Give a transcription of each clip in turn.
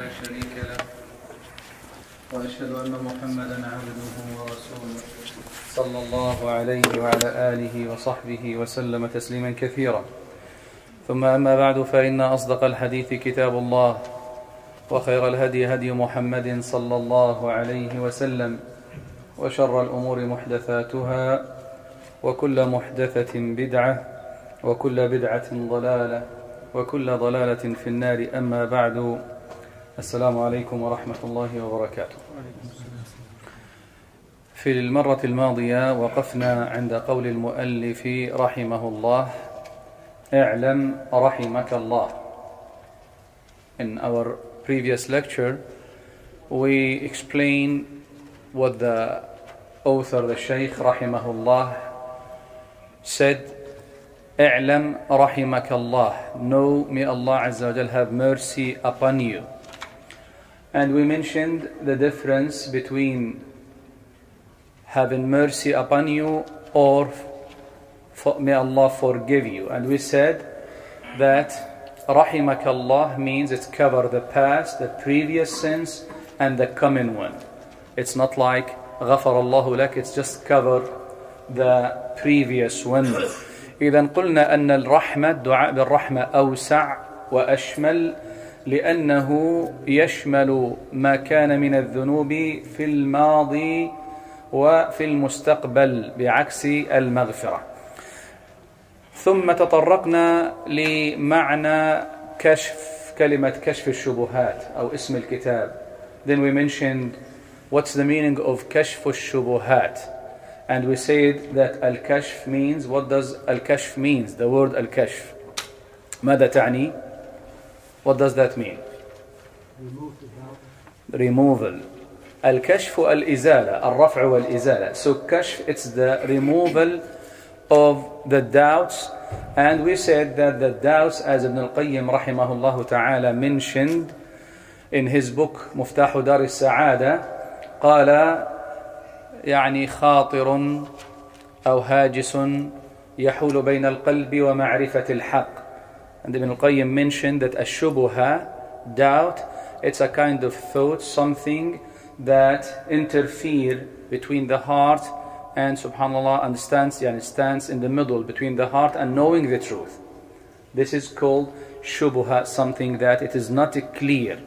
لا شريك له وأشهد أن محمدا عبده ورسوله صلى الله عليه وعلى آله وصحبه وسلم تسليما كثيرا. ثم أما بعد فإن أصدق الحديث كتاب الله وخير الهدي هدي محمد صلى الله عليه وسلم وشر الأمور محدثاتها وكل محدثة بدعة وكل بدعة ضلالة وكل ضلالة في النار. أما بعد السلام عليكم ورحمة الله وبركاته في المرة الماضية وقفنا عند قول المؤلف رحمه الله اعلم رحمك الله In our previous lecture we explained what the author the Shaykh rahimahullah said اعلم رحمك الله Know may Allah wa Jal have mercy upon you And we mentioned the difference between having mercy upon you or for, may Allah forgive you. And we said that rahimak Allah means it's cover the past, the previous sins, and the coming one. It's not like غفر الله لك, it's just cover the previous one. إذا قلنا أن الرحمة الدعاء بالرحمة أوسع وأشمل لأنه يشمل ما كان من الذنوب في الماضي وفي المستقبل بعكس المغفرة. ثم تطرقنا لمعنى كشف كلمة كشف الشبهات أو اسم الكتاب. Then we mentioned what's the meaning of كشف الشبهات? And we said that الكشف means what does الكشف means? The word الكشف. ماذا تعني؟ What does that mean? Removal. الإزالة الرفع والإزالة So كشف it's the removal of the doubts and we said that the doubts as Ibn al-Qayyim رحمه الله تعالى mentioned in his book مفتاح دار السعادة قال يعني خاطر أو هاجس يحول بين القلب ومعرفة الحق And Ibn al-Qayyim mentioned that ash-shubha, doubt, it's a kind of thought, something that interfere between the heart and subhanallah understands yani stands in the middle between the heart and knowing the truth. This is called shubha, something that it is not clear.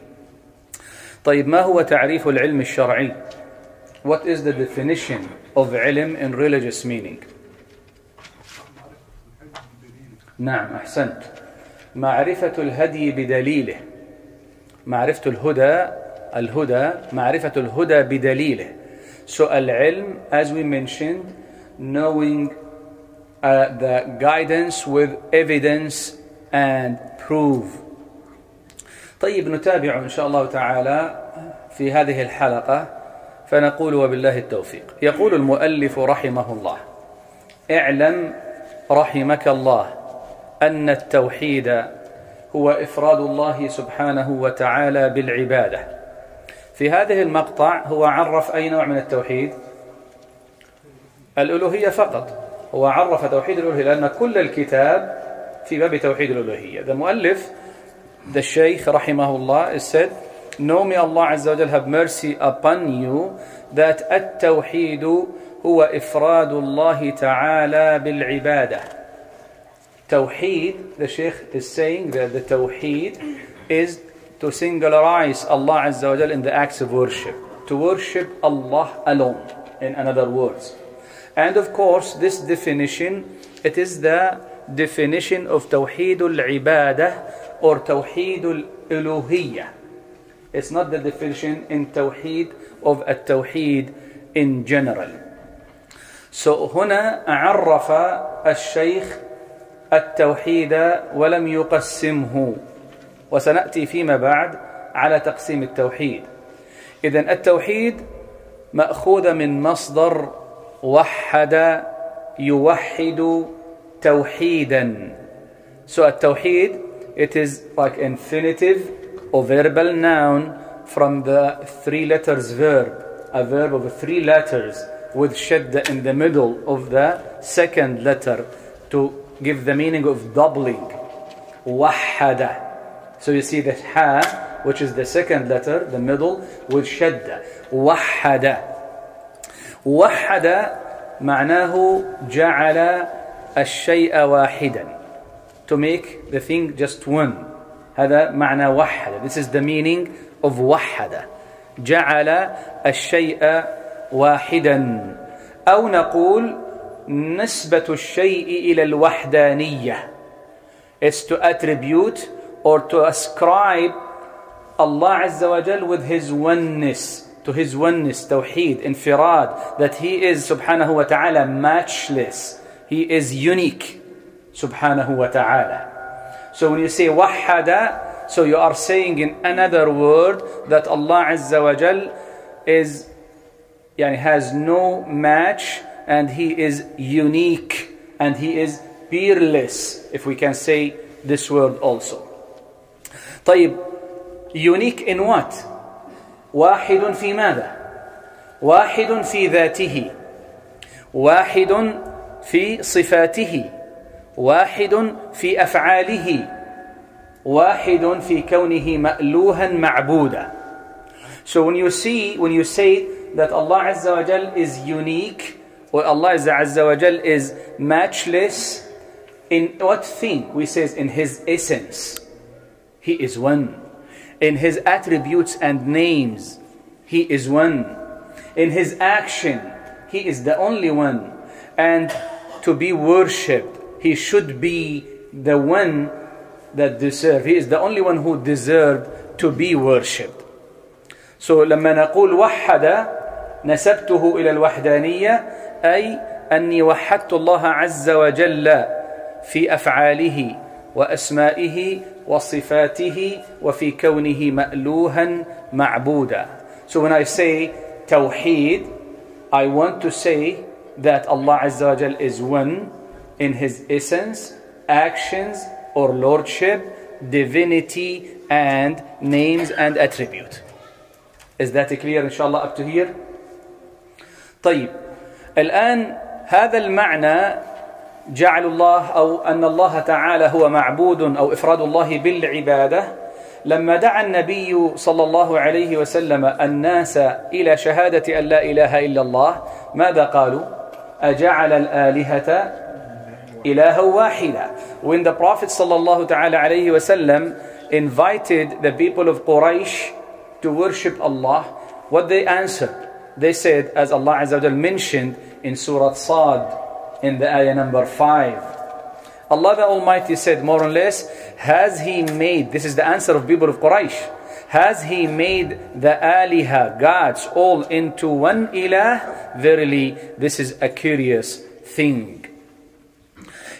طيب ما هو تعريف العلم الشرعي? What is the definition of علم in religious meaning? نعم أحسنت معرفة الهدي بدليله. معرفة الهدى الهدى معرفة الهدى بدليله. So العلم as we mentioned knowing uh, the guidance with evidence and proof. طيب نتابع إن شاء الله تعالى في هذه الحلقة فنقول وبالله التوفيق. يقول المؤلف رحمه الله اعلم رحمك الله أن التوحيد هو إفراد الله سبحانه وتعالى بالعبادة. في هذه المقطع هو عرف أي نوع من التوحيد؟ الألوهية فقط. هو عرف توحيد الألوهية لأن كل الكتاب في باب توحيد الألوهية. The مؤلف the Shaykh رحمه الله said Know may Allah عز وجل have mercy upon you that التوحيد هو إفراد الله تعالى بالعبادة Tawheed, the Sheikh is saying that the Tawheed is to singularize Allah Azza wa Jal in the acts of worship. To worship Allah alone, in another words. And of course, this definition, it is the definition of Tawheed al-Ibadah or Tawheed al-Uluhiyyah. It's not the definition in Tawheed of a Tawheed in general. So هنا عرف الشيخ التوحيد ولم يقسمه وسناتي فيما بعد على تقسيم التوحيد اذا التوحيد ماخوذ من مصدر وحد يوحد توحيدا so التوحيد it is like infinitive or verbal noun from the three letters verb a verb of three letters with shadda in the middle of the second letter to give the meaning of doubling. Wahada. So you see that ha which is the second letter, the middle, with shadda. وحد. وحد معناه جعل الشيء واحدا. To make the thing just one. هذا معنى وحد. This is the meaning of وحد. جعل الشيء واحدا. أو نقول نسبة الشيء إلى الوحدانية. It's to attribute or to ascribe Allah Azza wa Jal with His oneness, to His oneness, tawheed, infirad, that He is subhanahu wa ta'ala matchless. He is unique, subhanahu wa ta'ala. So when you say wahada, so you are saying in another word that Allah Azza wa Jal is, yani has no match and He is unique and He is peerless, if we can say this word also. طيب unique in what واحد في ماذا واحد في ذاته واحد في صفاته واحد في افعاله واحد في كونه مألوها معبودا So when you see, when you say that Allah Azza wa Jal is unique, or Allah Azza wa Jal is matchless, in what thing? We says in His essence. He is one. In his attributes and names, he is one. In his action, he is the only one. And to be worshipped, he should be the one that deserve. He is the only one who deserved to be worshipped. So لما نقول وحد نسبته إلى الوحدانية أي أني وحدت الله عز وجل في أفعاله وأسمائه وصفاته وفي كونه مألوها معبودا So when I say Tawheed, I want to say that Allah Azza wa Jal is one in His essence, actions or lordship, divinity and names and attribute. Is that clear inshallah up to here? طيب الآن هذا المعنى جعل الله أو أن الله تعالى هو معبود أو إفراد الله بالعبادة لما دعا النبي صلى الله عليه وسلم الناس إلى شهادة أن لا إله إلا الله ماذا قالوا؟ أجعل الآلهة إلها واحدا. When the prophet صلى الله تعالى عليه وسلم invited the people of Quraysh to worship Allah what they answered? they said as Allah Azza wa mentioned in Surah Sad in the ayah number 5. Allah the Almighty said more or less, has He made, this is the answer of people of Quraysh, has He made the aliha, gods, all into one ilah? Verily, this is a curious thing.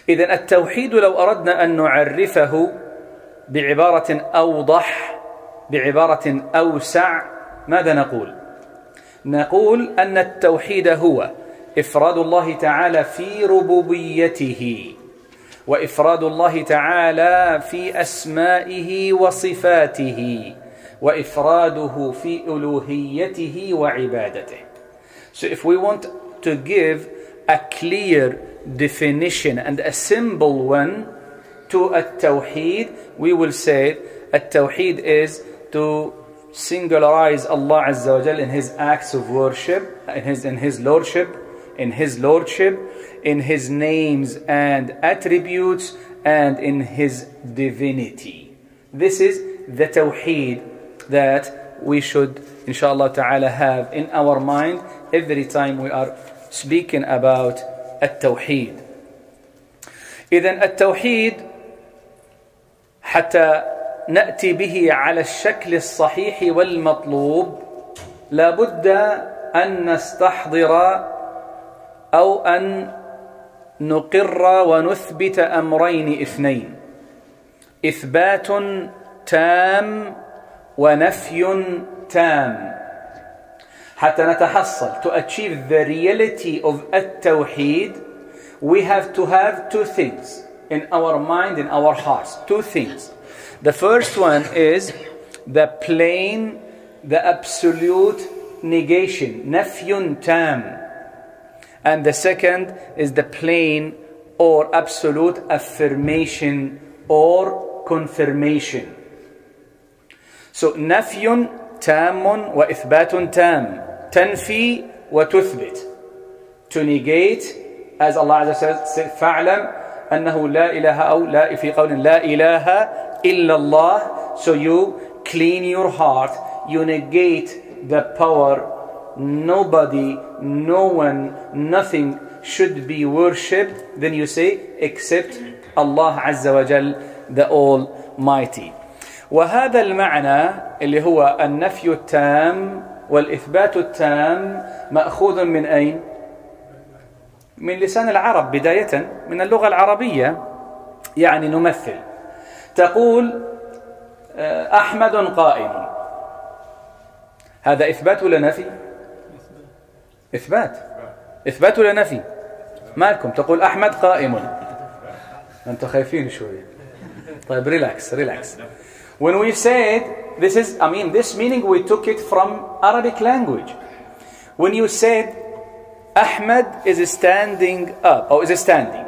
إذا التوحيد لو أردنا أن نعرفه بعبارة أوضح بعبارة أوسع ماذا نقول؟ نقول أن التوحيد هو إفراد الله تعالى في ربوبيته وإفراد الله تعالى في أسمائه وصفاته وإفراده في ألوهيته وعبادته. So if we want to give a clear definition and a simple one to التوحيد we will say التوحيد is to singularize Allah Azza wa Jal in his acts of worship in his, in his lordship in His Lordship, in His names and attributes, and in His divinity. This is the Tawheed that we should, inshallah ta'ala, have in our mind every time we are speaking about التوحيد. إذا التوحيد حتى نأتي به على الشكل الصحيح والمطلوب. لابد أن نستحضر أو أن نقر ونثبت أمرين اثنين. إثبات تام ونفي تام. حتى نتحصل to achieve the reality of التوحيد we have to have two things in our mind in our hearts. Two things. the first one is the plain the absolute negation نفي تام And the second is the plain or absolute affirmation or confirmation. So نفي تام وإثبات تام تنفي وتثبت to negate as Allah Azza says فاعلم أنه لا إله أو لا في قول لا إله إلا الله so you clean your heart you negate the power nobody no one nothing should be worshipped then you say except Allah wa Jal the Almighty وهذا المعنى اللي هو النفي التام والإثبات التام مأخوذ من أين؟ من لسان العرب بداية من اللغة العربية يعني نمثل. تقول آه، أحمد قائم هذا إثبات ولا نفي؟ إثبات. إثبات ولا نفي؟ مالكم تقول أحمد قائم. أنتم خايفين شوية. طيب relax relax When we said this is, I mean, this meaning we took it from Arabic language. When you said Ahmad is standing up or is standing,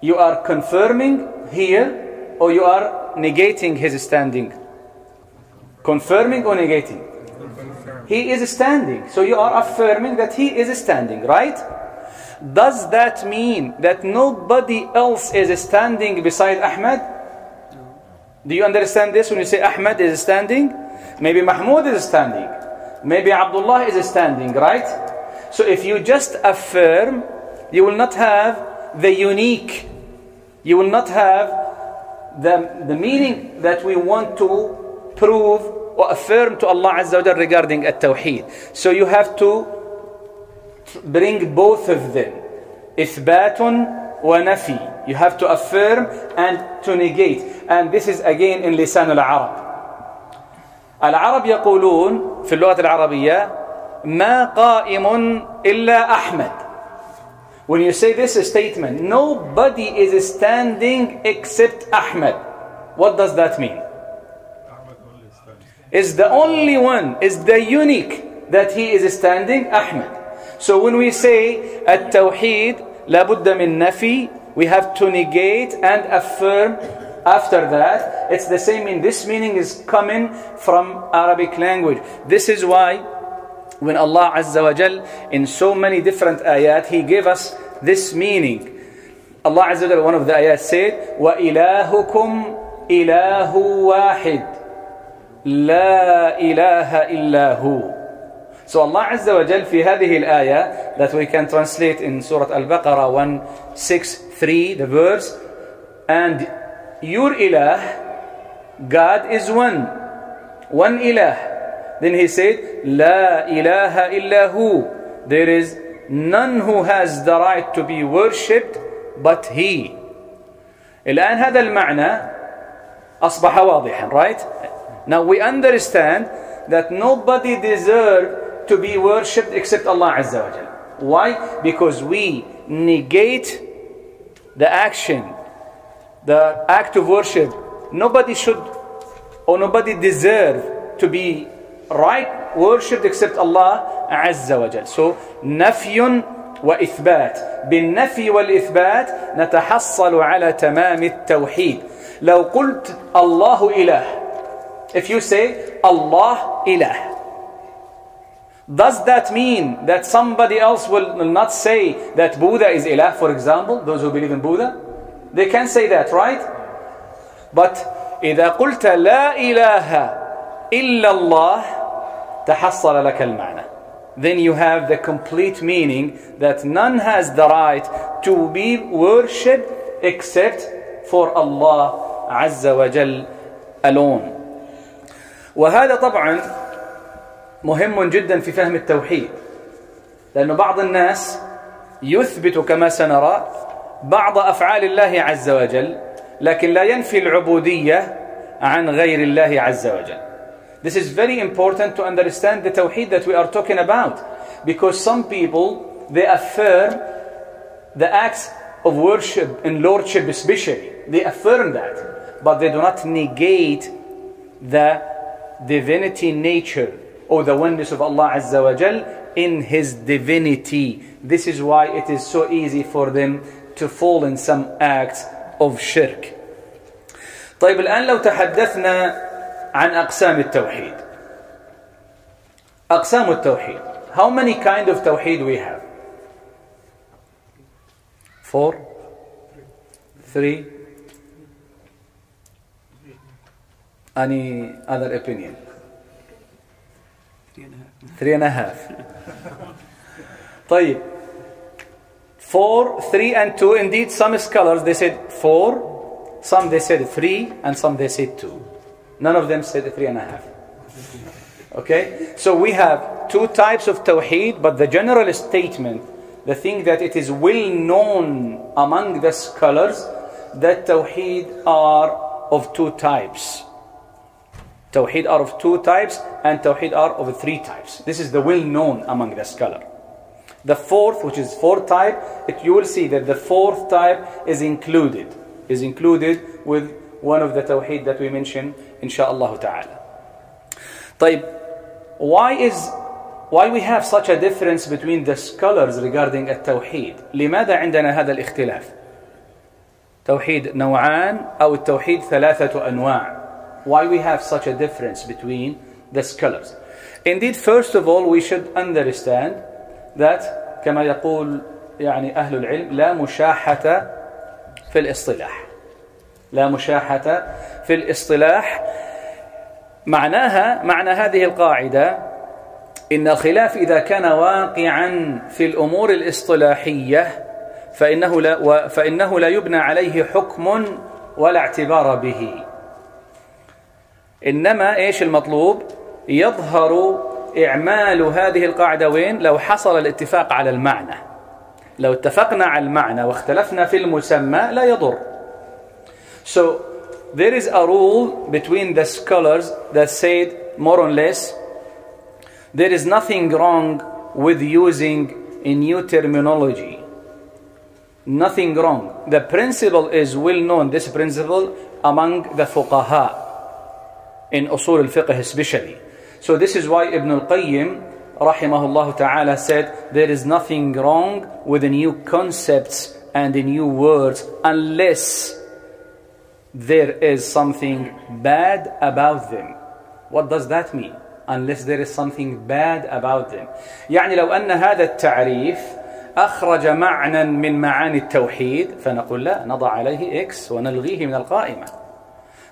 you are confirming here or you are negating his standing? Confirming or negating? He is standing. So you are affirming that he is standing, right? Does that mean that nobody else is standing beside Ahmad? Do you understand this when you say Ahmed is standing? Maybe Mahmoud is standing. Maybe Abdullah is standing, right? So if you just affirm, you will not have the unique, you will not have the, the meaning that we want to prove or affirm to Allah Azza wa regarding at-tawheed. So you have to bring both of them. إثبات ونفي you have to affirm and to negate. And this is again in لسان العرب. العرب يقولون في اللغة العربية ما قائم إلا أحمد. When you say this statement, nobody is standing except Ahmed. What does that mean? Is the only one, is the unique that he is standing, Ahmed. So when we say التوحيد لابد من نفي we have to negate and affirm after that. It's the same in this meaning is coming from Arabic language. This is why when Allah Azza wa Jal in so many different ayat, He gave us this meaning. Allah Azza wa Jal, one of the ayat said, وَإِلَاهُكُمْ إِلَاهُ وَاحِدٌ لا إله إلا هو So Allah Azza wa Jal في هذه الآية that we can translate in Surah Al-Baqarah 163 the verse and your ilah God is one one ilah then he said لا إله إلا هو there is none who has the right to be worshipped but he الآن هذا المعنى أصبح واضحا right now we understand that nobody deserves to be worshipped except Allah Azza wa Jal. Why? Because we negate the action, the act of worship. Nobody should or nobody deserve to be right worshipped except Allah Azza wa Jal. So نفي وإثبات بالنفي والإثبات نتحصل على تمام التوحيد لو قلت الله إله if you say Allah إله Does that mean that somebody else will, will not say that Buddha is ilah, for example, those who believe in Buddha? They can say that, right? But إذا قلت لا إله إلا الله تحصل لك المعنى. Then you have the complete meaning that none has the right to be worshipped except for Allah عز وجل alone. وهذا طبعا مهم جدا في فهم التوحيد لأن بعض الناس يثبت كما سنرى بعض أفعال الله عز وجل لكن لا ينفي العبودية عن غير الله عز وجل This is very important to understand the tawheed that we are talking about because some people they affirm the acts of worship and lordship especially they affirm that but they do not negate the divinity nature or the oneness of Allah Azza wa Jal in His divinity. This is why it is so easy for them to fall in some acts of shirk. طيب الآن لو تحدثنا عن أقسام التوحيد أقسام التوحيد How many kind of توحيد we have? Four? Three? Any other opinion? Three and a half. طيب four, three and two. Indeed, some scholars they said four, some they said three, and some they said two. None of them said three and a half. Okay, so we have two types of tawheed, but the general statement, the thing that it is well known among the scholars, that tawheed are of two types. Tawheed are of two types, and Tawheed are of three types. This is the well known among the scholar. The fourth, which is fourth type, it, you will see that the fourth type is included, is included with one of the Tawheed that we mentioned, inshaAllah ta'ala. طيب, why is why we have such a difference between the scholars regarding التوحيد لماذا عندنا هذا الاختلاف توحيد نوعان أو التوحيد ثلاثة أنواع why we have such a difference between the scholars. Indeed, first of all, we should understand that كما يقول يعني أهل العلم لا مشاحة في الاصطلاح لا مشاحة في الاصطلاح. معناها معنى هذه القاعدة إن الخلاف إذا كان واقعا في الأمور الاصطلاحية فإنه لا, فإنه لا يبنى عليه حكم ولا اعتبار به. إنما إيش المطلوب؟ يظهر إعمال هذه القاعدة وين؟ لو حصل الاتفاق على المعنى. لو اتفقنا على المعنى واختلفنا في المسمى لا يضر. So there is a rule between the scholars that said more or less there is nothing wrong with using a new terminology nothing wrong the principle is well known this principle among the fuqaha in usul al-fiqh especially. So this is why Ibn al-Qayyim rahimahullah ta'ala said there is nothing wrong with the new concepts and the new words unless there is something bad about them. What does that mean? Unless there is something bad about them. يعني لو أن هذا التعريف أخرج معنى من معاني التوحيد فنقول لا نضع عليه X ونلغيه من القائمة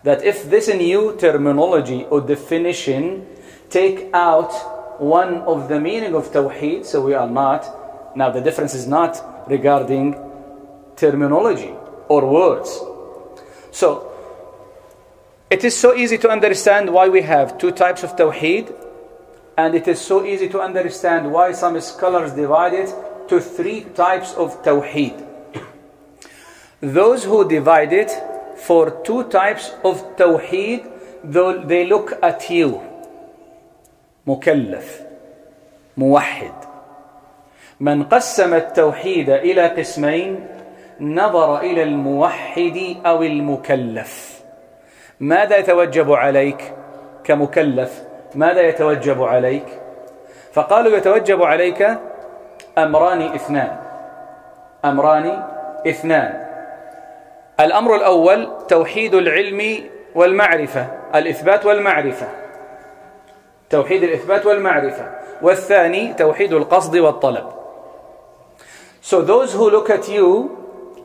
that if this new terminology or definition take out one of the meaning of tawheed, so we are not, now the difference is not regarding terminology or words. So, it is so easy to understand why we have two types of tawheed, and it is so easy to understand why some scholars divide it to three types of tawheed. Those who divide it for two types of tawheed, though they look at you. مكلف موحد من قسم التوحيد إلى قسمين نظر إلى الموحد أو المكلف. ماذا يتوجب عليك كمكلف؟ ماذا يتوجب عليك؟ فقالوا يتوجب عليك أمران اثنان. أمران اثنان. الأمر الأول توحيد العلم والمعرفة الإثبات والمعرفة. توحيد الإثبات والمعرفة. والثاني توحيد القصد والطلب. So those who look at you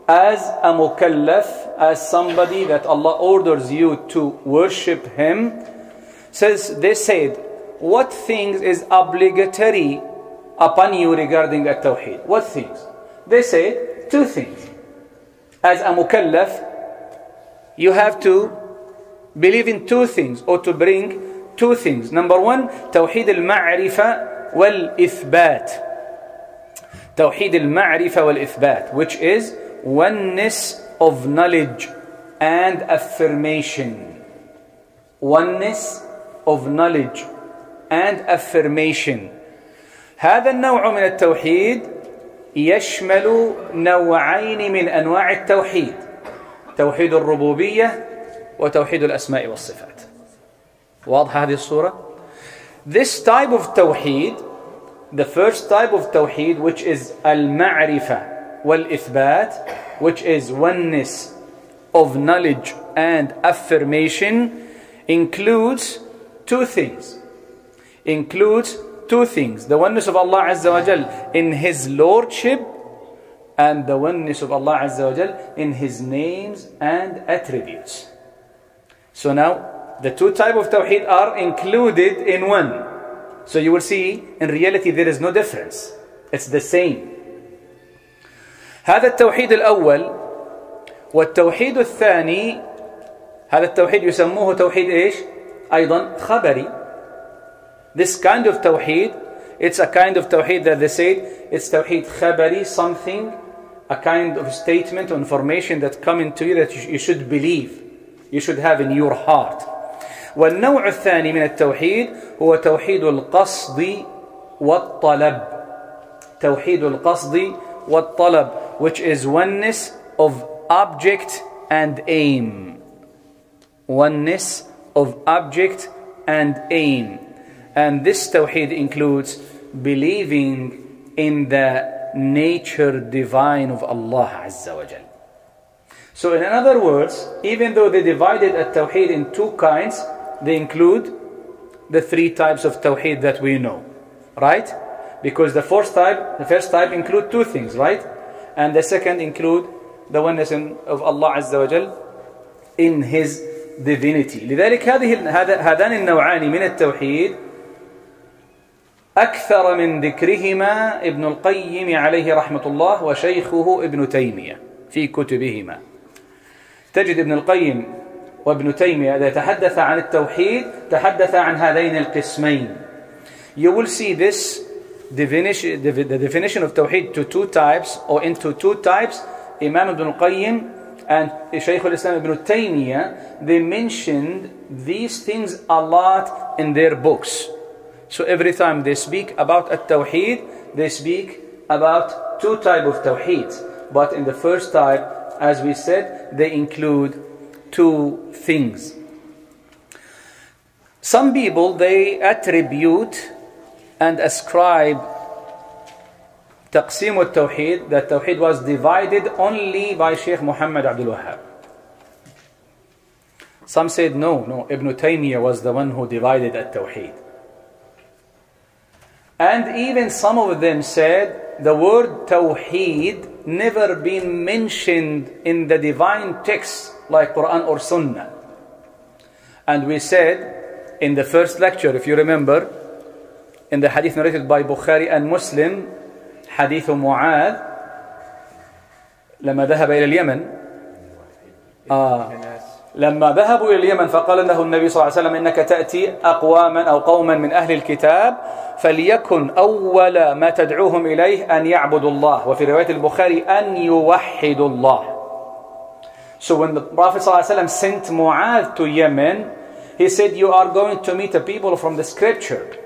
as a mukallaf, as somebody that Allah orders you to worship Him, says they said, What things is obligatory upon you regarding at Tawheed? What things? They say two things. As a mukallaf, you have to believe in two things or to bring two things. Number one, Tawheed al Ma'rifa wal Ithbat. Tawheed al Ma'rifa wal Ithbat, which is oneness of knowledge and affirmation. Oneness of knowledge and affirmation. هذا النوع من التوحيد يشمل نوعين من انواع التوحيد توحيد الربوبيه وتوحيد الاسماء والصفات واضحه هذه الصوره this type of توحيد the first type of توحيد which is المعرفه wal-ithbat, which is oneness of knowledge and affirmation, includes two things. Includes two things. The oneness of Allah Azza wa Jal in His Lordship and the oneness of Allah Azza wa Jal in His names and attributes. So now, the two type of Tawheed are included in one. So you will see, in reality, there is no difference. It's the same. هذا التوحيد الأول والتوحيد الثاني هذا التوحيد يسموه توحيد إيش؟ أيضا خبري. This kind of توحيد it's a kind of توحيد that they say it's توحيد خبري something a kind of statement or information that come into you that you should believe you should have in your heart والنوع الثاني من التوحيد هو توحيد القصد والطلب توحيد القصد والطلب which is oneness of object and aim oneness of object and aim and this tawheed includes believing in the nature divine of Allah Azza wa Jal. So in other words, even though they divided a tawheed in two kinds, they include the three types of tawheed that we know. Right? Because the first type, the first type include two things, right? And the second include the oneness of Allah Azza wa Jal in His divinity. لذلك هذه هذان النوعان من التوحيد أكثر من ذكرهما ابن القيم عليه رحمة الله وشيخه ابن تيمية في كتبهما تجد ابن القيم وابن تيمية إذا تحدث عن التوحيد تحدث عن هذين القسمين You will see this the definition of Tawheed to two types or into two types Imam ibn al-Qayyim and Shaykh al-Islam ibn Taymiyyah they mentioned these things a lot in their books So every time they speak about a tawheed, they speak about two type of tawheed. But in the first type, as we said, they include two things. Some people they attribute and ascribe Taqsim al-Tawheed, that Tawheed was divided only by Sheikh Muhammad Abdul Wahab. Some said no, no, Ibn Taymiyyah was the one who divided at Tawheed. And even some of them said the word Tawheed never been mentioned in the divine texts like Quran or Sunnah. And we said in the first lecture, if you remember, in the hadith narrated by Bukhari and Muslim, حديث معاذ لما ذهب إلى اليمن. آه. لما ذهبوا إلى اليمن فقال له النبي صلى الله عليه وسلم إنك تأتي أقواما أو قوما من أهل الكتاب فليكن أول ما تدعوهم إليه أن يعبدوا الله. وفي رواية البخاري أن يوحدوا الله. So when the Prophet ﷺ sent Mu'adh to Yemen, he said, You are going to meet a people from the scripture.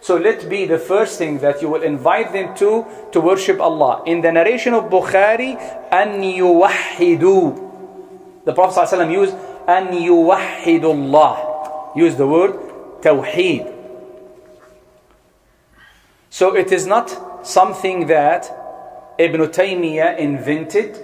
So let be the first thing that you will invite them to, to worship Allah. In the narration of Bukhari, أن يوحدوا. The Prophet ﷺ used أن يوحدوا الله. Use the word tawheed. So it is not something that Ibn Taymiyyah invented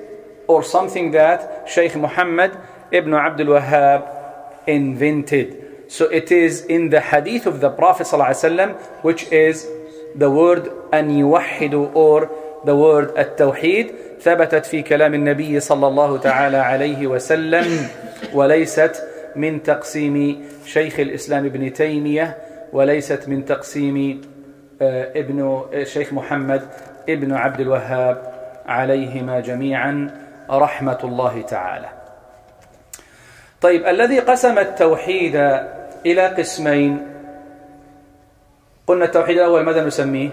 or something that Shaykh Muhammad Ibn Abdul Wahhab invented. So it is in the hadith of the Prophet ﷺ, which is the word أن يوحد or the word التوحيد ثبتت في كلام النبي صلى الله تعالى عليه وسلم وليست من تقسيم شيخ الإسلام ابن تيمية وليست من تقسيم ابن الشيخ محمد ابن عبد الوهاب عليهما جميعا رحمة الله تعالى طيب الذي قسم التوحيد إلى قسمين قلنا التوحيد الأول ماذا نسميه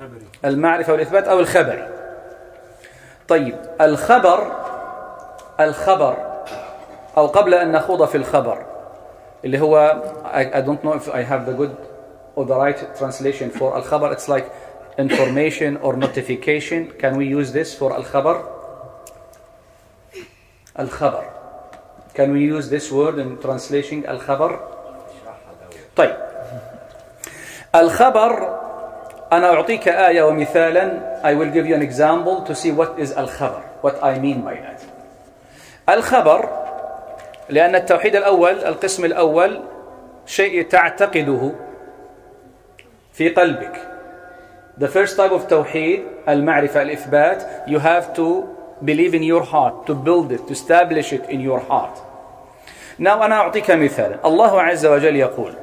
خبري. المعرفة والإثبات أو الخبر طيب الخبر الخبر أو قبل أن نخوض في الخبر اللي هو I, I don't know if I have the good or the right translation for khabar it's like information or notification can we use this for al khabar can we use this word in translation khabar طيب الخبر أنا أعطيك آية ومثالا I will give you an example to see what is الخبر what I mean by that الخبر لأن التوحيد الأول القسم الأول شيء تعتقده في قلبك The first type of توحيد المعرفة الإثبات you have to believe in your heart to build it to establish it in your heart Now أنا أعطيك مثالا الله عز وجل يقول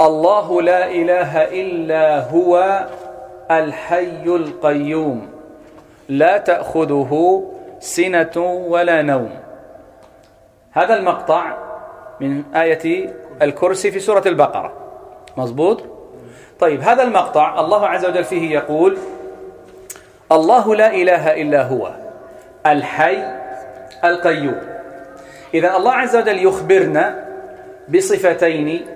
الله لا إله إلا هو الحي القيوم. لا تأخذه سنة ولا نوم. هذا المقطع من آية الكرسي في سورة البقرة. مظبوط طيب هذا المقطع الله عز وجل فيه يقول الله لا إله إلا هو الحي القيوم. إذا الله عز وجل يخبرنا بصفتين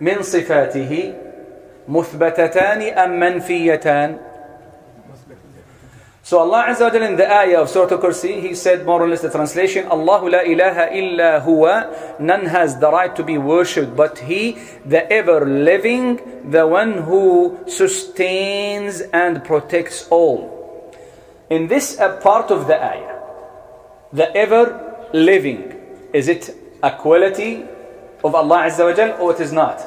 من صفاته مثبتتان أم منفيتان So Allah Azza wa Jalla in the ayah of Surah Al-Kursi, He said more or less the translation, Allah la ilaha illa huwa, none has the right to be worshipped but He, the ever living, the one who sustains and protects all. In this uh, part of the ayah, the ever living, is it a quality of Allah Azza wa Jalla or it is not?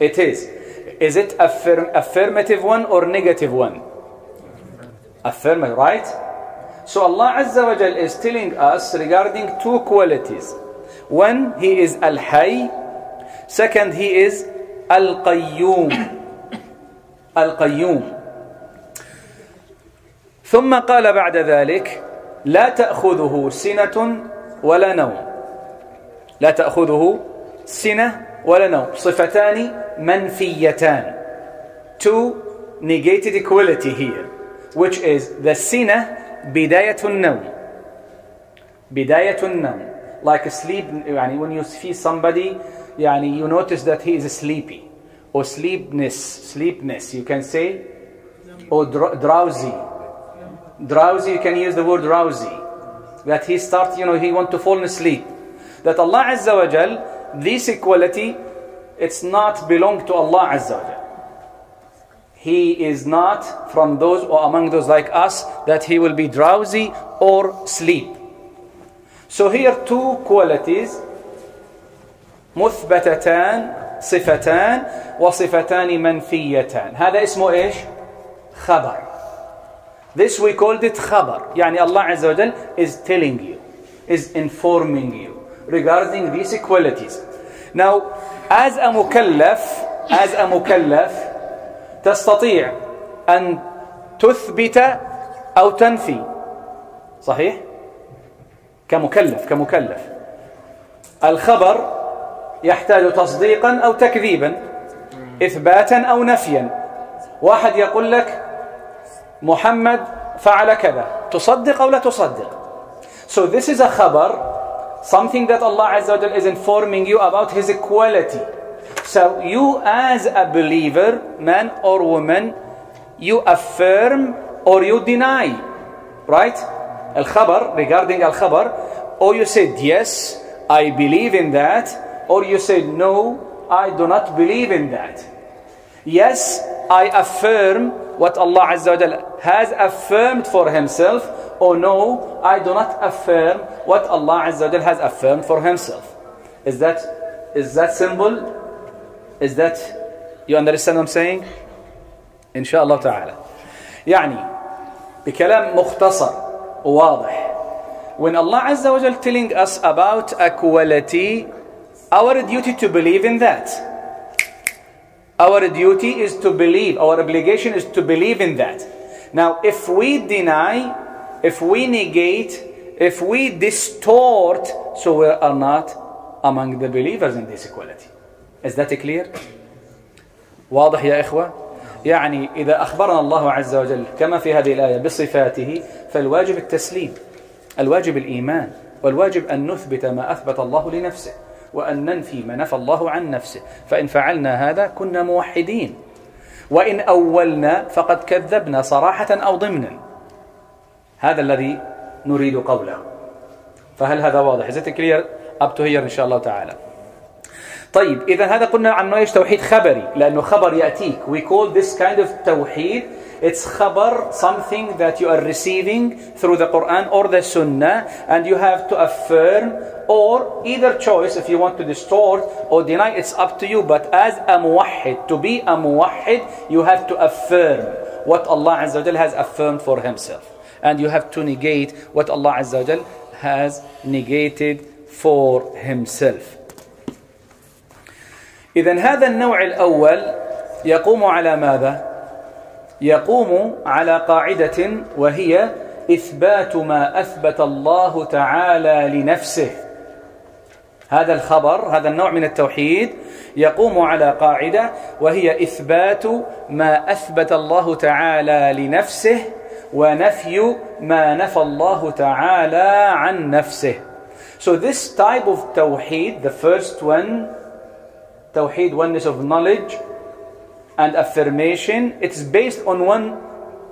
It is. Is it affirm affirmative one or negative one? Affirmative, right? So Allah Azza wa Jal is telling us regarding two qualities. One, He is Al-Hayy. Second, He is Al-Qayyum. Al-Qayyum. ثم قال بعد ذلك لا تأخذه سنة ولا نوم لا تأخذه سنة ولا نوم صفتان منفيتان two negated equality here which is the sinah بداية النوم بداية النوم like sleep يعني when you see somebody يعني you notice that he is sleepy or sleepness sleepness you can say or drowsy drowsy you can use the word drowsy that he start you know he want to fall asleep that Allah Azza wa Jal this equality it's not belong to Allah Azza wa Jal he is not from those or among those like us that he will be drowsy or sleep. So here two qualities مثبتتان صفتان وصفتان منفيتان هذا اسمه ايش خبر This we called it خبر يعني Allah عز وجل is telling you is informing you Regarding these qualities Now as a مكلف as a مكلف تستطيع أن تثبت أو تنفي. صحيح؟ كمكلف كمكلف. الخبر يحتاج تصديقا أو تكذيبا إثباتا أو نفيا. واحد يقول لك محمد فعل كذا. تصدق أو لا تصدق؟ So this is a خبر something that Allah Azza wa is informing you about his equality So you as a believer, man or woman, you affirm or you deny. Right? Al-Khabar, regarding Al-Khabar, or you said, yes, I believe in that, or you said, no, I do not believe in that. Yes, I affirm what Allah Azza wa has affirmed for himself, or no, I do not affirm what Allah Azza wa has affirmed for himself. Is that, is that simple? Is that, you understand what I'm saying? إن شاء الله تعالى. يعني بكلام مختصر وواضح. When Allah Azza wa Jal telling us about a quality, our duty to believe in that. Our duty is to believe, our obligation is to believe in that. Now, if we deny, if we negate, if we distort, so we are not among the believers in this equality. Is that clear? واضح يا إخوة؟ يعني إذا أخبرنا الله عز وجل كما في هذه الآية بصفاته فالواجب التسليم الواجب الإيمان والواجب أن نثبت ما أثبت الله لنفسه وأن ننفي ما نفى الله عن نفسه. فإن فعلنا هذا كنا موحدين. وإن أولنا فقد كذبنا صراحة أو ضمنا. هذا الذي نريد قوله. فهل هذا واضح؟ Is it clear? Up to here إن شاء الله تعالى. طيب إذا هذا قلنا عنه إيش توحيد خبري لأنه خبر يأتيك. We call this kind of توحيد It's khabar, something that you are receiving through the Quran or the Sunnah, and you have to affirm or either choice if you want to distort or deny, it's up to you. But as a muwahhid, to be a muwahhid, you have to affirm what Allah Azza wa has affirmed for Himself. And you have to negate what Allah Azza wa has negated for Himself. إذا هذا النوع الأول يقوم على ماذا؟ يقوم على قاعدة وهي إثبات ما أثبت الله تعالى لنفسه. هذا الخبر هذا النوع من التوحيد يقوم على قاعدة وهي إثبات ما أثبت الله تعالى لنفسه ونفي ما نفى الله تعالى عن نفسه. So this type of tawheed, the first one, tawheed, oneness of knowledge and affirmation, it's based on one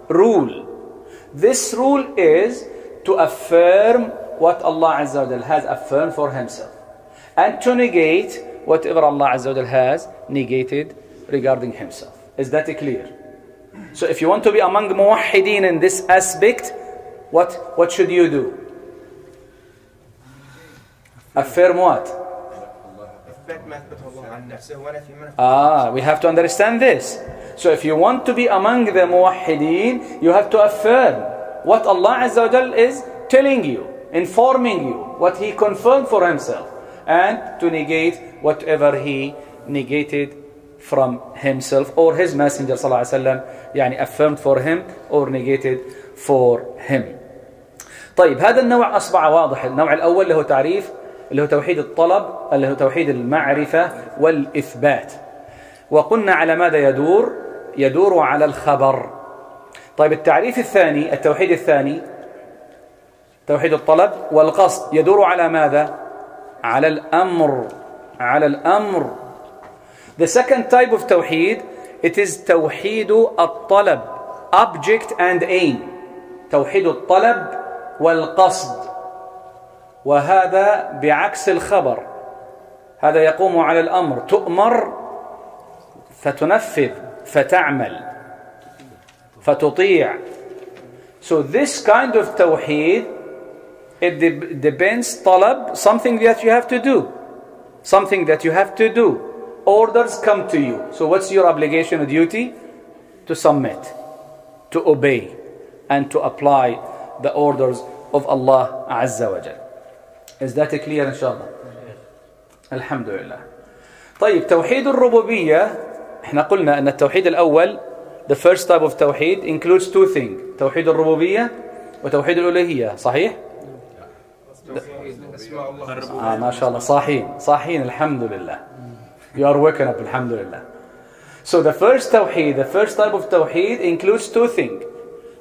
rule. This rule is to affirm what Allah Azza wa has affirmed for Himself and to negate whatever Allah Azza wa has negated regarding Himself. Is that clear? So if you want to be among muwahhideen in this aspect, what, what should you do? Affirm what? Ah, we have to understand this. So if you want to be among the muwahhideen, you have to affirm what Allah Azza wa is telling you, informing you, what He confirmed for Himself, and to negate whatever He negated from Himself or His Messenger صلى الله عليه وسلم يعني affirmed for Him or negated for Him. طيب هذا النوع أصبح واضح النوع الأول له تعريف اللي هو توحيد الطلب اللي هو توحيد المعرفة والإثبات. وقلنا على ماذا يدور؟ يدور على الخبر. طيب التعريف الثاني التوحيد الثاني توحيد الطلب والقصد يدور على ماذا؟ على الأمر على الأمر. The second type of توحيد it is توحيد الطلب object and aim. توحيد الطلب والقصد. وهذا بعكس الخبر هذا يقوم على الأمر تؤمر فتنفذ فتعمل فتطيع so this kind of tawheed it depends طلب something that you have to do something that you have to do orders come to you so what's your obligation or duty to submit to obey and to apply the orders of Allah Azza wa Jalla Is that clear إن شاء الله الحمد لله طيب توحيد الربوبية إحنا قلنا أن التوحيد الأول the first type of توحيد includes two things توحيد الربوبية وتوحيد الألوهية صحيح؟ آه ما شاء الله صاحين صاحين الحمد لله you are waking up الحمد لله so the first توحيد the first type of توحيد includes two things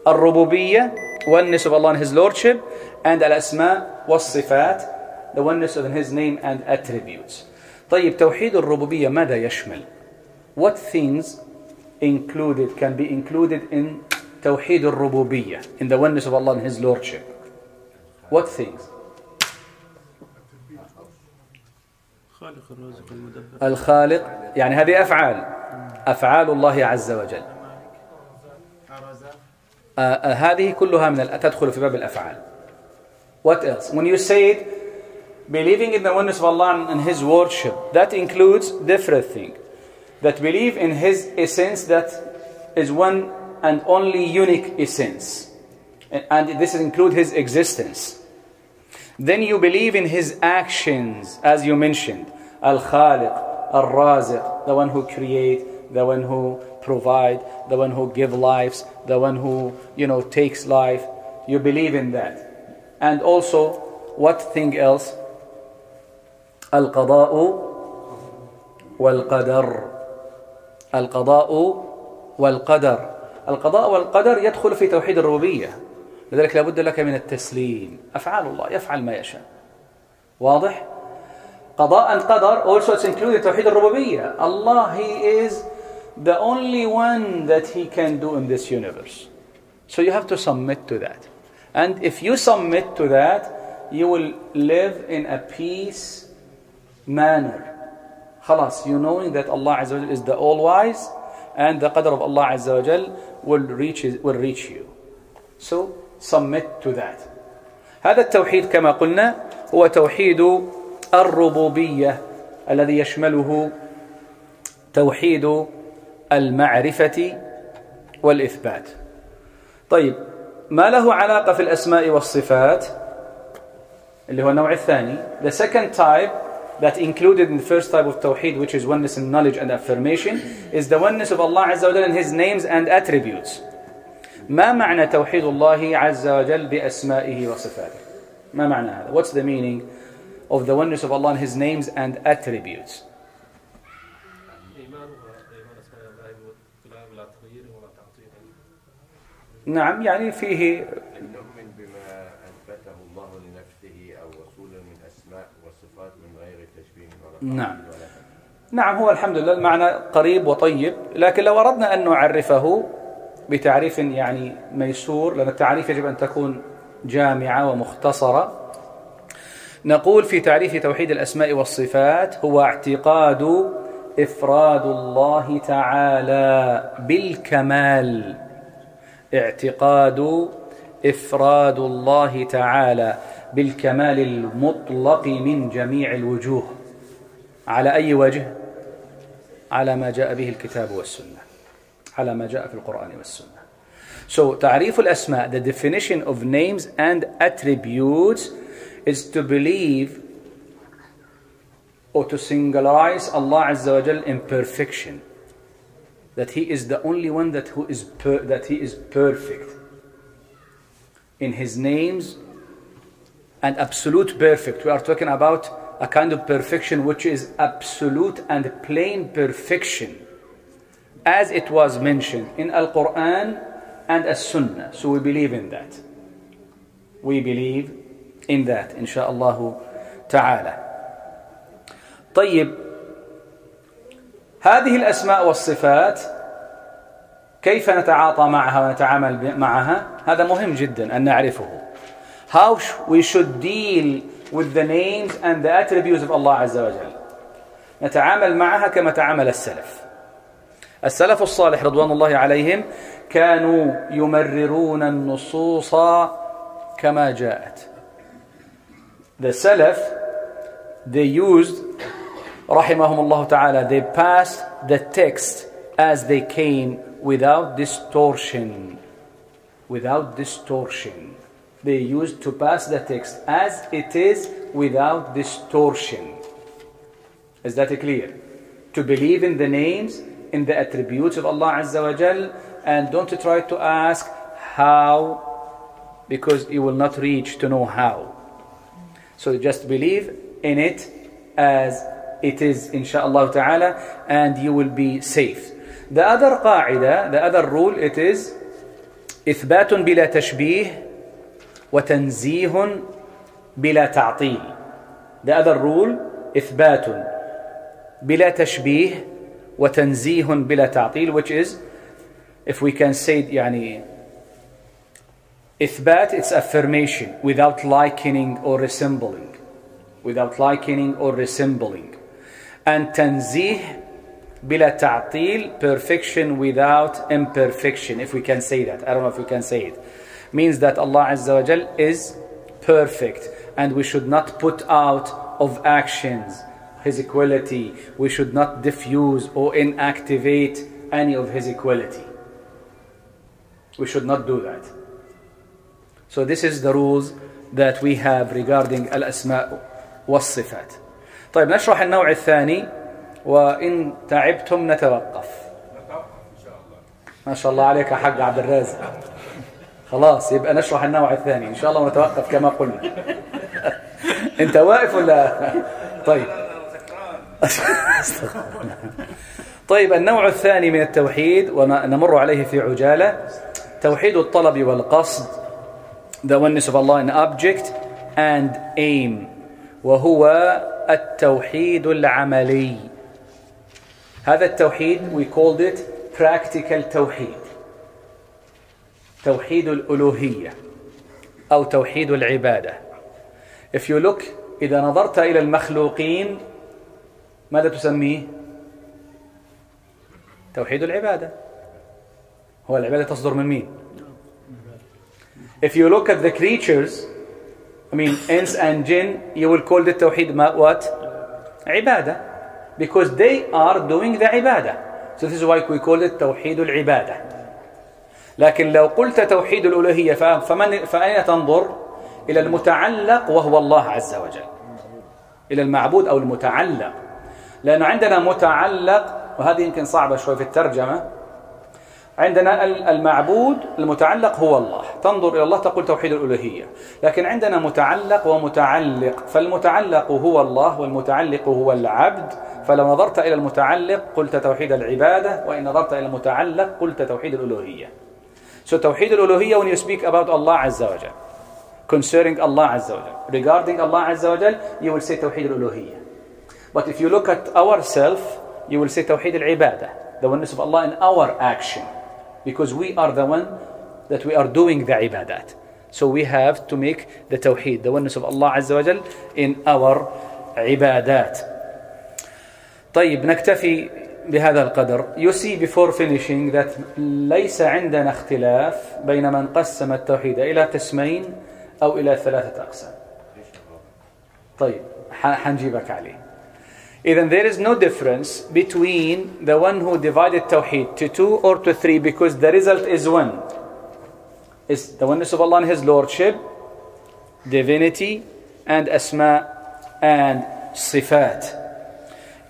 الربوبية oneness of Allah and His Lordship and الأسماء والصفات the oneness of His name and attributes. طيب توحيد الربوبية ماذا يشمل؟ What things included can be included in توحيد الربوبية in the oneness of Allah and His Lordship? What things? الخالق يعني هذه أفعال. أفعال الله عز وجل. آه، هذه كلها من تدخل في باب الأفعال. What else? When you say it, believing in the oneness of Allah and His worship, that includes different things. That believe in His essence that is one and only unique essence. And this includes His existence. Then you believe in His actions, as you mentioned. Al-Khaliq, Al-Raziq, the one who creates, the one who provide, the one who give lives, the one who, you know, takes life. You believe in that. And also, what thing else? القضاء والقدر القضاء والقدر القضاء والقدر يدخل في توحيد الربوبية لذلك لابد لك من التسليم أفعال الله يفعل ما يشاء واضح؟ قضاء قدر also it's included توحيد الربوبية Allah He is the only one that He can do in this universe. So you have to submit to that. And if you submit to that you will live in a peace manner خلاص you knowing that Allah Azza wa is the all wise and the qadr of Allah Azza wa will reach, will reach you. So submit to that. هذا التوحيد كما قلنا هو توحيد الربوبية الذي يشمله توحيد المعرفة والإثبات. طيب ما له علاقة في الأسماء والصفات اللي هو النوع الثاني the second type that included in the first type of tawheed which is oneness in knowledge and affirmation is the oneness of Allah عز وجل in his names and attributes ما معنى توحيد الله عز وجل بأسمائه وصفاته ما معنى هذا what's the meaning of the oneness of Allah in his names and attributes نعم يعني فيه نؤمن بما أثبته الله لنفسه أو رسوله من أسماء وصفات من غير تشبيه ولا نعم. نعم هو الحمد لله المعنى قريب وطيب لكن لو أردنا أن نعرفه بتعريف يعني ميسور لأن التعريف يجب أن تكون جامعة ومختصرة نقول في تعريف توحيد الأسماء والصفات هو اعتقاد إفراد الله تعالى بالكمال. اعتقاد إفراد الله تعالى بالكمال المطلق من جميع الوجوه. على أي وجه؟ على ما جاء به الكتاب والسنة. على ما جاء في القرآن والسنة. So تعريف الأسماء the definition of names and attributes is to believe or to singularize Allah Azza wa Jal in perfection. that he is the only one that who is per, that he is perfect in his names and absolute perfect we are talking about a kind of perfection which is absolute and plain perfection as it was mentioned in al-quran and as-sunnah so we believe in that we believe in that inshallah ta'ala طيب هذه الأسماء والصفات كيف نتعاطى معها ونتعامل معها؟ هذا مهم جدا أن نعرفه. How we should deal with the names and the attributes of Allah عز وجل. نتعامل معها كما تعامل السلف. السلف الصالح رضوان الله عليهم كانوا يمررون النصوص كما جاءت. The Salaf they used rahimahum Allah ta'ala, they passed the text as they came without distortion. Without distortion. They used to pass the text as it is without distortion. Is that clear? To believe in the names, in the attributes of Allah Azza wa Jal, and don't try to ask how, because you will not reach to know how. So just believe in it as it is inshallah ta'ala and you will be safe. The other قاعدة, the other rule it is إثبات بلا تشبيه وتنزيه بلا تعطيل. The other rule إثبات بلا تشبيه وتنزيه بلا تعطيل which is if we can say يعني إثبات it's affirmation without likening or resembling without likening or resembling and tanzih bila ta'til, perfection without imperfection, if we can say that. I don't know if we can say it. Means that Allah Azza wa Jal is perfect and we should not put out of actions His equality. We should not diffuse or inactivate any of His equality. We should not do that. So this is the rules that we have regarding al-asma' was-sifat. طيب نشرح النوع الثاني وإن تعبتم نتوقف. ما شاء الله عليك يا عبد الرازق. خلاص يبقى نشرح النوع الثاني. إن شاء الله ونتوقف كما قلنا. أنت واقف ولا؟ طيب. طيب النوع الثاني من التوحيد ونمر عليه في عجالة توحيد الطلب والقصد. The oneness of Allah in object and aim. وهو التوحيد العملي. هذا التوحيد we called it practical توحيد. توحيد الألوهية أو توحيد العبادة. If you look إذا نظرت إلى المخلوقين ماذا تسميه؟ توحيد العبادة. هو العبادة تصدر من مين؟ If you look at the creatures I mean ants and jinn you will call the توحيد what? عبادة because they are doing the عبادة so this is why we call it توحيد العبادة لكن لو قلت توحيد الألوهية فمن فأين تنظر؟ إلى المتعلق وهو الله عز وجل. إلى المعبود أو المتعلق. لأنه عندنا متعلق وهذه يمكن صعبة شوي في الترجمة عندنا المعبود المتعلق هو الله. تنظر إلى الله تقول توحيد الألوهية. لكن عندنا متعلق ومتعلق. فالمتعلق هو الله والمتعلق هو العبد. فلو نظرت إلى المتعلق قلت توحيد العبادة وإن نظرت إلى المتعلق قلت توحيد الألوهية. So توحيد الألوهية when you speak about Allah عز وجل concerning Allah عز وجل regarding Allah عز وجل you will say توحيد الألوهية. But if you look at ourselves you will say توحيد العبادة the oneness of Allah in our action. Because we are the one that we are doing the ibadat so we have to make the tawheed the oneness of Allah عز وجل in our عبادات طيب نكتفي بهذا القدر you see before finishing that ليس عندنا اختلاف بين من قسم التوحيد إلى قسمين أو إلى ثلاثة أقسام طيب حنجيبك عليه Even there is no difference between the one who divided Tawheed to two or to three because the result is one. Is the oneness of Allah and His Lordship, divinity, and asma and sifat.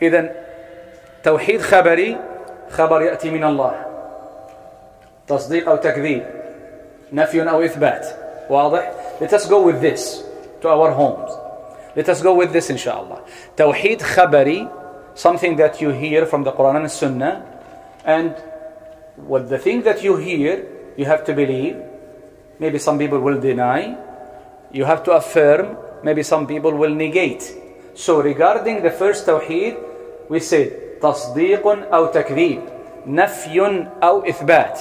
إذا توحيد خبري خبر يأتي من الله تصديق أو تكذيب نفي أو إثبات واضح Let us go with this to our homes Let us go with this inshallah. Tawheed khabari, something that you hear from the Quran and Sunnah, and what the thing that you hear, you have to believe. Maybe some people will deny. You have to affirm. Maybe some people will negate. So regarding the first tawheed, we said تصديق أو تكذيب نفي أو إثبات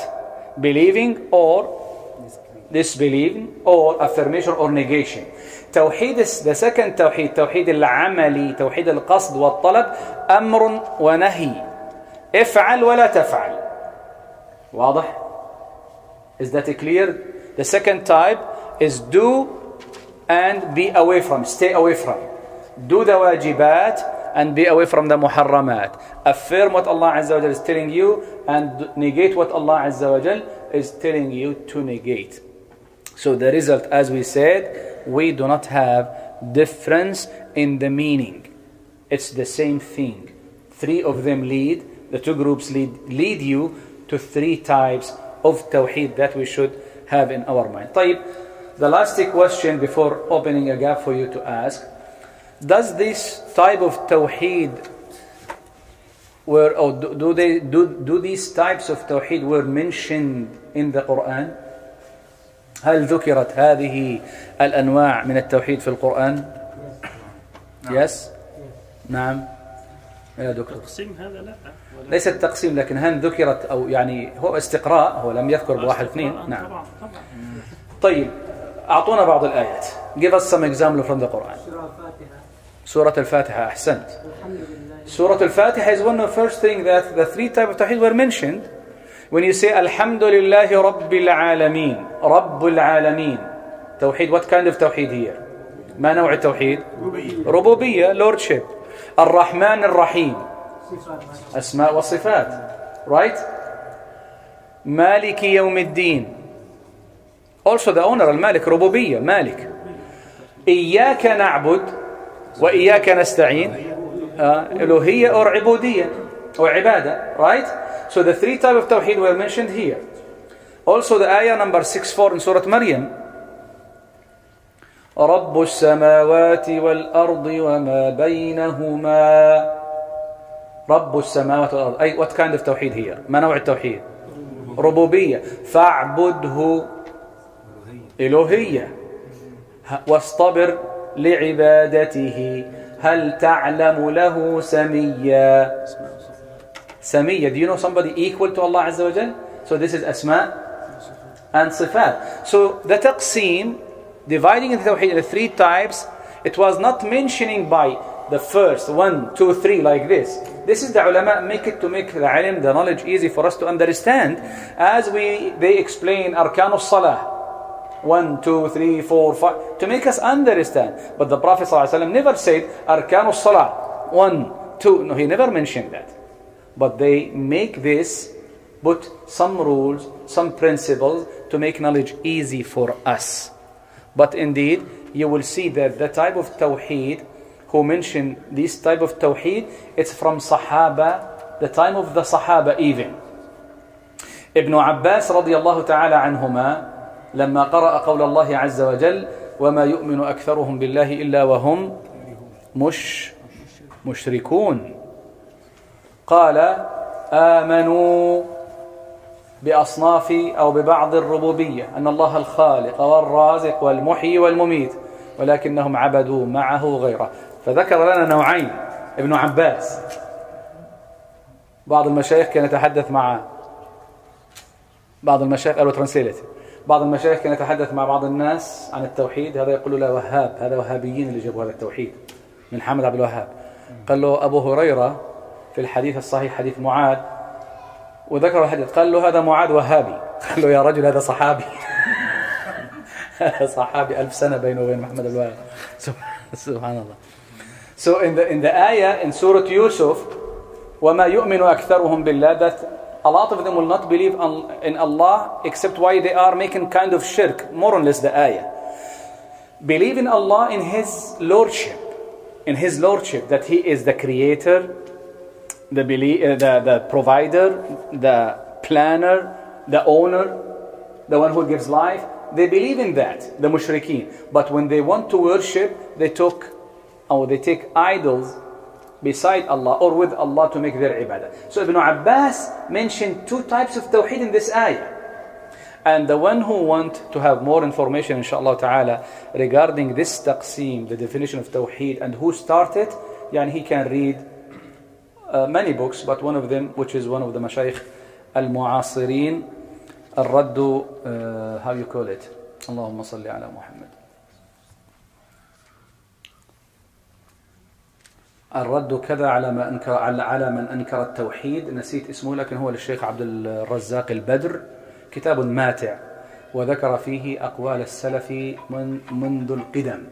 believing or disbelieving or affirmation or negation توحيد the second توحيد توحيد العملي توحيد القصد والطلب أمر ونهي افعل ولا تفعل واضح is that clear the second type is do and be away from stay away from do the واجبات and be away from the محرمات affirm what Allah Azza wa is telling you and negate what Allah Azza wa is telling you to negate so the result as we said we do not have difference in the meaning. It's the same thing. Three of them lead, the two groups lead, lead you to three types of tawheed that we should have in our mind. طيب, the last question before opening a gap for you to ask, does this type of tawheed were, or do, they, do, do these types of tawheed were mentioned in the Quran? هل ذكرت هذه الأنواع من التوحيد في القرآن؟ يس نعم. يا دكتور تقسيم هذا لا. ليس التقسيم لكن هل ذكرت أو يعني هو استقراء هو لم يذكر بواحد اثنين؟ نعم. طبعا طبعا. طيب أعطونا بعض الآيات. Give us some example from the Quran. سورة الفاتحة. أحسنت. سورة الفاتحة is one of the first thing that the three type of tawhid were mentioned. When you say Alhamdulillah Rabbil Alameen, Rabbul Alameen, Tawheed, what kind of Tawheed here? ما نوع التوحيد؟ ربوبية Lordship. الرحمن الرحيم أسماء وصفات right? مالك يوم الدين also the owner المالك ربوبية مالك إياك نعبد وإياك نستعين ألوهية أو عبودية أو عبادة right? So the three types of Tawheed were mentioned here. Also the ayah number 64 in Surah Maryam. رب السماوات والأرض وما بينهما. رب السماوات والأرض. أي what kind of توحيد here? ما نوع التوحيد. ربوبية. فاعبده إلوهية واصطبر لعبادته. هل تعلم له سميا؟ Samiyya. Do you know somebody equal to Allah Azza wa Jal? So this is Asma and Sifat. So the taqseem, dividing the into three types, it was not mentioning by the first one, two, three, like this. This is the ulama make it to make the ilm, the knowledge easy for us to understand as we they explain arkanus salah. One, two, three, four, five, to make us understand. But the Prophet never said arkanus salah. One, two. No, he never mentioned that But they make this, put some rules, some principles to make knowledge easy for us. But indeed, you will see that the type of tawheed who mention this type of tawheed, it's from Sahaba, the time of the Sahaba even. ابن عباس رضي الله تعالى عنهما لما قرأ قول الله عز وجل وما يؤمن أكثرهم بالله إلا وهم مش مشركون قال آمنوا بأصناف أو ببعض الربوبية أن الله الخالق والرازق والمحيي والمميت ولكنهم عبدوا معه غيره. فذكر لنا نوعين ابن عباس. بعض المشايخ كان يتحدث مع بعض المشايخ قالوا ترانسليت بعض المشايخ كان يتحدث مع بعض الناس عن التوحيد. هذا يقول له وهاب هذا وهابيين اللي جابوا هذا التوحيد من حامد عبد الوهاب. قال له أبو هريرة في الحديث الصحيح حديث معاذ وذكر الحديث قال له هذا معاذ وهابي قال له يا رجل هذا صحابي صحابي ألف سنة بينه وبين محمد الوهاب سبحان الله So in the in the ayah in Surah Yusuf وما يؤمن أكثرهم بالله that a lot of them will not believe in Allah except why they are making kind of shirk more or less the ayah believe in Allah in his lordship in his lordship that he is the creator the, uh, the, the provider, the planner, the owner, the one who gives life. They believe in that, the mushrikeen. But when they want to worship, they took or they take idols beside Allah or with Allah to make their ibadah. So Ibn Abbas mentioned two types of tawheed in this ayah. And the one who want to have more information, inshallah ta'ala, regarding this taqsim, the definition of tawheed, and who started, yani he can read uh, many books, but one of them, which is one of the mashayikh al-mu'asirin, الرد uh, how you call it? اللهم صل على محمد الرد كذا على ما انكر على من انكر التوحيد نسيت اسمه لكن هو للشيخ عبد الرزاق البدر كتاب ماتع وذكر فيه اقوال السلف من منذ القدم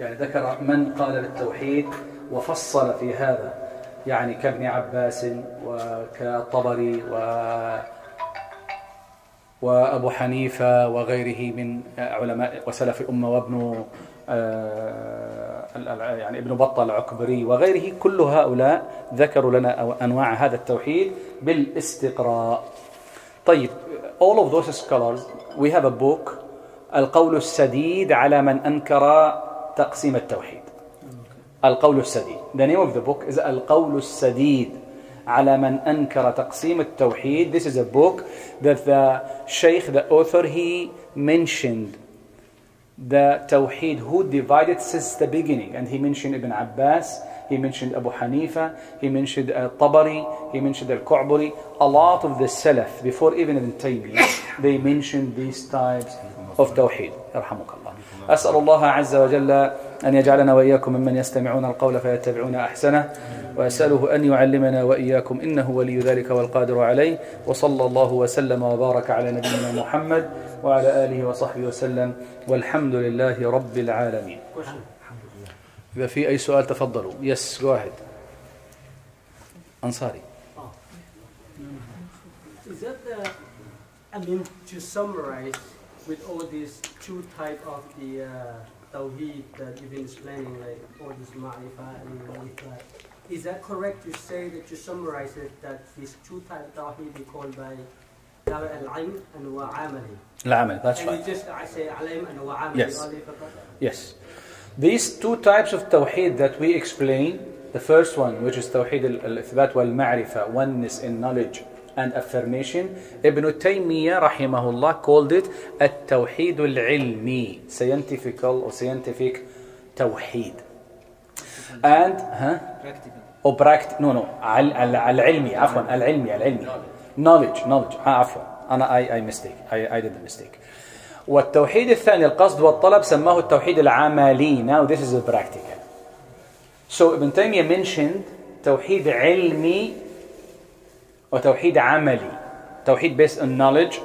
يعني ذكر من قال للتوحيد وفصل في هذا يعني كابن عباس وكالطبري و وأبو حنيفة وغيره من علماء وسلف الأمة وابن آه، يعني ابن بطة العكبري وغيره كل هؤلاء ذكروا لنا أنواع هذا التوحيد بالاستقراء. طيب all of those scholars we have a book القول السديد على من أنكر تقسيم التوحيد. القول السديد The name of the book is القول السديد على من أنكر تقسيم التوحيد This is a book that the Shaykh, the author, he mentioned the Tawheed, who divided since the beginning. And he mentioned Ibn Abbas, he mentioned Abu Hanifa, he mentioned Al-Tabari, he mentioned Al-Ku'buri. A lot of the Salaf, before even Ibn Taymiyyah, they mentioned these types of Tawheed. أسأل الله عز وجل أن يجعلنا وإياكم ممن يستمعون القول فيتبعون أحسنه وأسأله أن يعلمنا وإياكم إنه ولي ذلك والقادر عليه وصلى الله وسلم وبارك على نبينا محمد وعلى آله وصحبه وسلم والحمد لله رب العالمين. إذا في أي سؤال تفضلوا. يس ahead. أنصاري. Is that the, I mean, to summarize, with all these two type of the uh, tawheed that you've been explaining, like all this ma'rifah and ma'rifah, is that correct to say that you summarize it that these two types of tawheed be called by al-ilm and wa'amali? Al-amal, that's and right. just I say al-ilm and wa'amali Yes. Yes. These two types of tawheed that we explain, the first one, which is tawheed al-ithbat wal-ma'rifah, oneness in knowledge, and affirmation. Ibn Taymiyyah rahimahullah called it التوحيد العلمي scientific or scientific tawheed. And huh? or practical no no العلمي عفوا العلمي العلمي knowledge knowledge عفوا أنا I I mistake I I did the mistake والتوحيد الثاني القصد والطلب سماه التوحيد العملي now this is a practical So Ibn Taymiyyah mentioned توحيد علمي وتوحيد عملي توحيد based on knowledge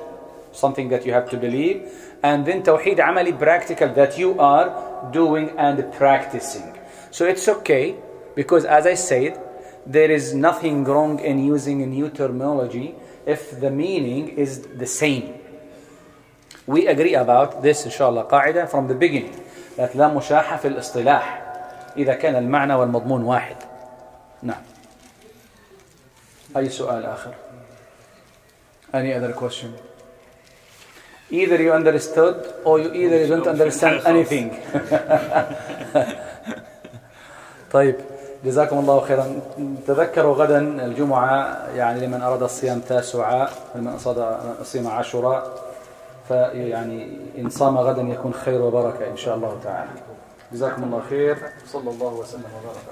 something that you have to believe and then توحيد عملي practical that you are doing and practicing so it's okay because as I said there is nothing wrong in using a new terminology if the meaning is the same we agree about this إن شاء الله قاعدة from the beginning that لا مشاحة في الاصطلاح إذا كان المعنى والمضمون واحد نعم أي سؤال آخر؟ Any other question? Either you understood or you either you don't understand anything. طيب جزاكم الله خيرا. تذكروا غدا الجمعة يعني لمن أراد الصيام تاسعاء لمن أراد الصيام عاشوراء فيعني إن صام غدا يكون خير وبركة إن شاء الله تعالى. جزاكم الله خير. صلى الله وسلم وبارك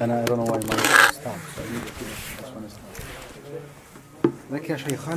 أنا I don't know why my لك يا شيخان